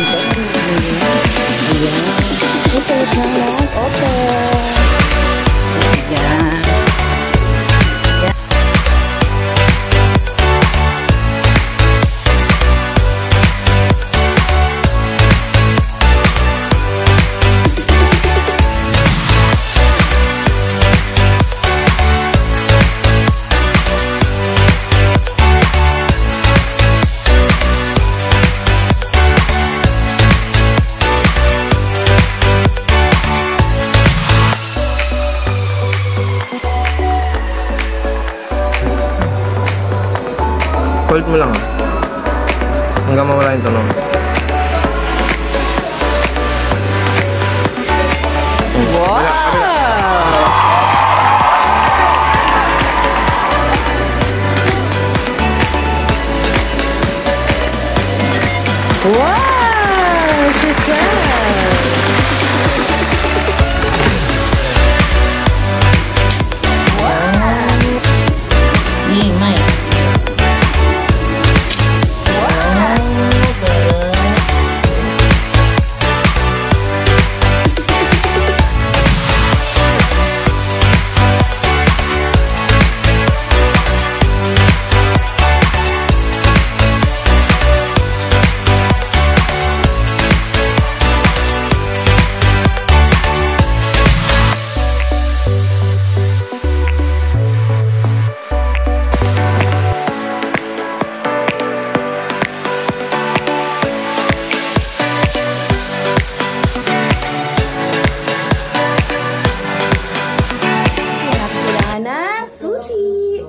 Ayan. Gusto mo siya ng open. Hold mo lang. Hanggang mawala yung tunog. Wow! Wow! Nana Susi.